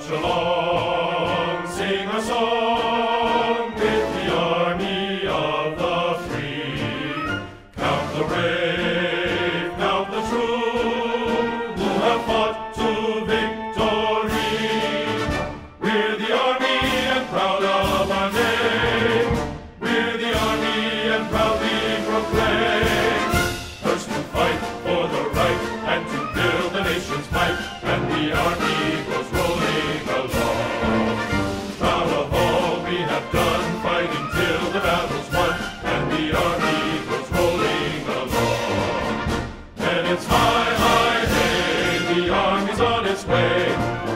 march along, sing a song with the army of the free. Count the brave, count the true, who have fought to victory. We're the army and proud of our name. We're the army and proudly proclaim. First to fight for the right and to build the nation's might, and the army. The our eagles rolling along. And it's high, high, the on its way.